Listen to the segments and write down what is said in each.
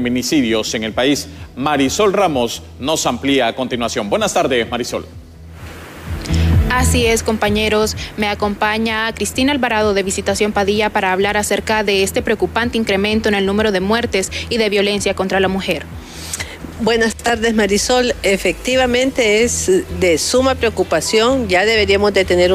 feminicidios en el país. Marisol Ramos nos amplía a continuación. Buenas tardes, Marisol. Así es, compañeros. Me acompaña Cristina Alvarado de Visitación Padilla para hablar acerca de este preocupante incremento en el número de muertes y de violencia contra la mujer. Buenas tardes Marisol, efectivamente es de suma preocupación, ya deberíamos de tener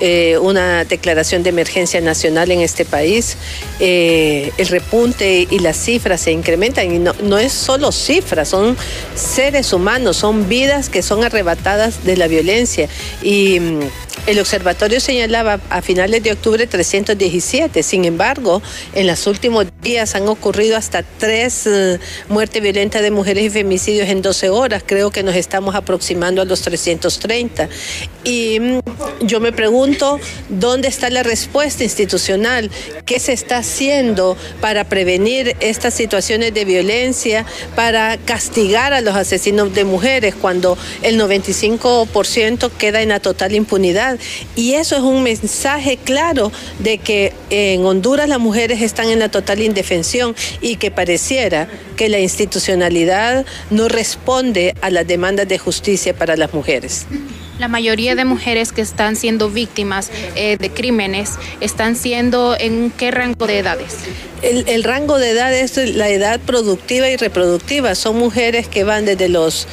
eh, una declaración de emergencia nacional en este país, eh, el repunte y las cifras se incrementan y no, no es solo cifras, son seres humanos, son vidas que son arrebatadas de la violencia. Y mm, el observatorio señalaba a finales de octubre 317, sin embargo, en los últimos días han ocurrido hasta tres eh, muertes violentas de mujeres y femicidios en 12 horas. Creo que nos estamos aproximando a los 330. Y mm, yo me pregunto, ¿dónde está la respuesta institucional? ¿Qué se está haciendo para prevenir estas situaciones de violencia, para castigar a los asesinos de mujeres cuando el 95% queda en la total impunidad? Y eso es un mensaje claro de que en Honduras las mujeres están en la total indefensión y que pareciera que la institucionalidad no responde a las demandas de justicia para las mujeres. La mayoría de mujeres que están siendo víctimas eh, de crímenes están siendo en qué rango de edades? El, rango de edad es la edad productiva y reproductiva. Son mujeres que van desde los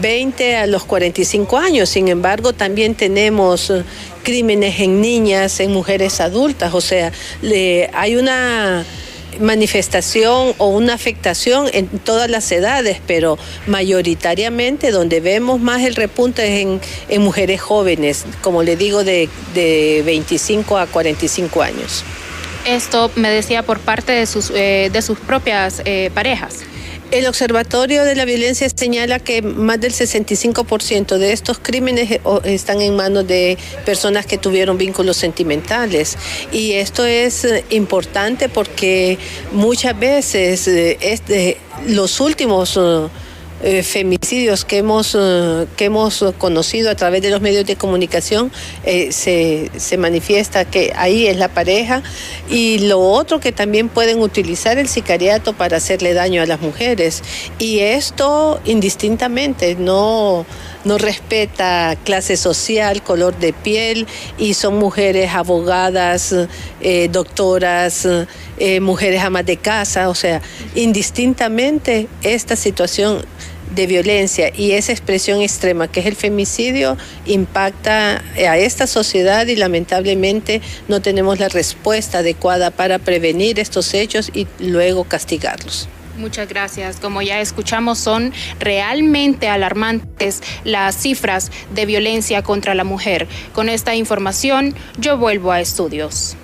20 a los 45 años. Sin embargo, también tenemos eh, crímenes en niñas, en mujeres adultas. O sea, hay una manifestación o una afectación en todas las edades, pero mayoritariamente donde vemos más el repunte es en, mujeres jóvenes, como le digo, de, 25 a 45 años. Esto me decía por parte de sus, eh, de sus propias eh, parejas. El Observatorio de la Violencia señala que más del 65% de estos crímenes eh, están en manos de personas que tuvieron vínculos sentimentales. Y esto es eh, importante porque muchas veces este, los últimos eh, femicidios que hemos, eh, que hemos conocido a través de los medios de comunicación, eh, se, se, manifiesta que ahí es la pareja. Y lo otro que también pueden utilizar el sicariato para hacerle daño a las mujeres. Y esto indistintamente, no no respeta clase social, color de piel y son mujeres abogadas, doctoras, mujeres amas de casa, o sea, indistintamente esta situación de violencia y esa expresión extrema que es el femicidio impacta a esta sociedad y lamentablemente no tenemos la respuesta adecuada para prevenir estos hechos y luego castigarlos. Muchas gracias. Como ya escuchamos, son realmente alarmantes las cifras de violencia contra la mujer. Con esta información, yo vuelvo a estudios.